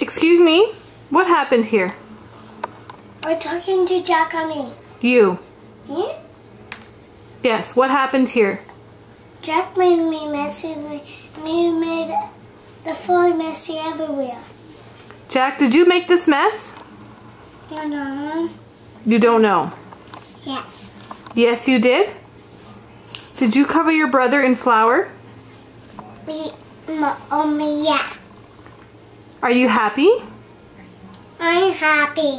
Excuse me? What happened here? We're talking to Jack on me. You. Me? Yes, what happened here? Jack made me messy and you made the floor messy everywhere. Jack, did you make this mess? You know? You don't know. Yeah. Yes, you did? Did you cover your brother in flour? Me, m- oh yeah. Are you happy? I'm happy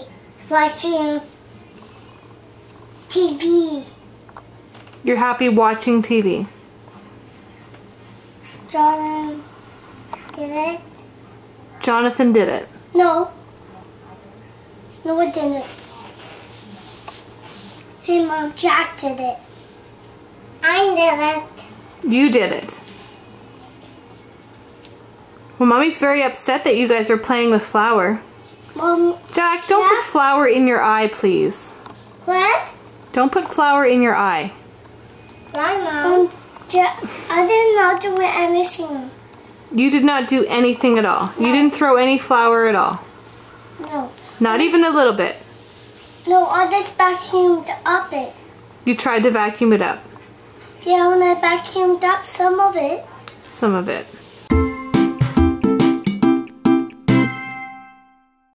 watching TV. You're happy watching TV. John did it? Jonathan did it. No. No, it didn't. Hey, Mom, Jack did it. I did it. You did it. Well, Mommy's very upset that you guys are playing with flour. Mom, Jack, don't put flour in your eye, please. what? Don't put flour in your eye. Why, Mom? Um, Jack, I did not do anything. You did not do anything at all. You didn't throw any flour at all. No. Not even a little bit. No, I just vacuumed up it. You tried to vacuum it up. Yeah, when I vacuumed up some of it, Some of it.